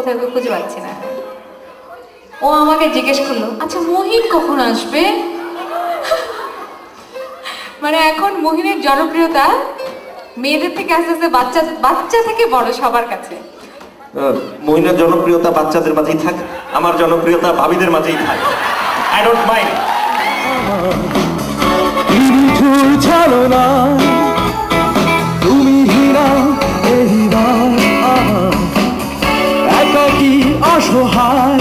কোথায় কেউ খুঁজে পাচ্ছি না। ও আমাকে জিজ্ঞেস করল আচ্ছা মহিন কখন আসবে? মানে এখন মহিনের জনপ্রিয়তা মেয়েদের থেকে আস্তে আস্তে বাচ্চা বাচ্চা থেকে বড় সবার কাছে। মহিনের জনপ্রিয়তা বাচ্চাদের মাঝেই থাক আমার জনপ্রিয়তা ভাবিদের মাঝেই থাক। আই ডোন্ট মাইন্ড हो हार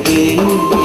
থেকে